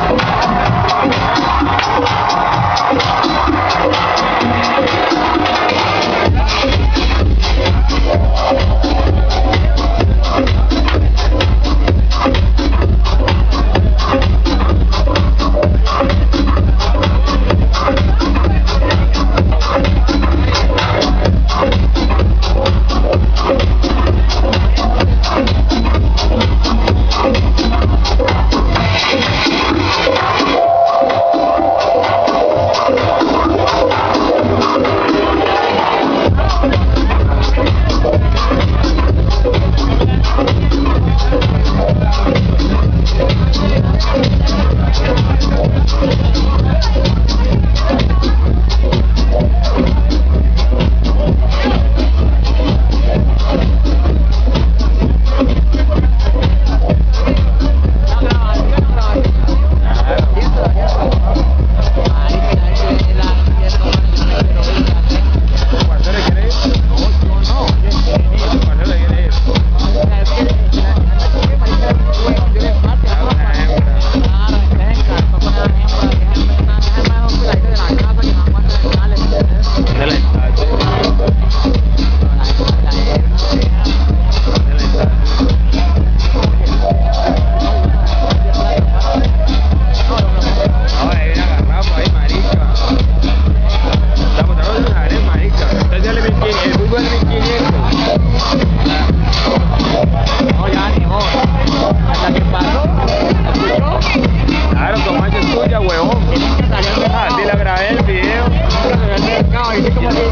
Thank. Gracias.